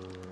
the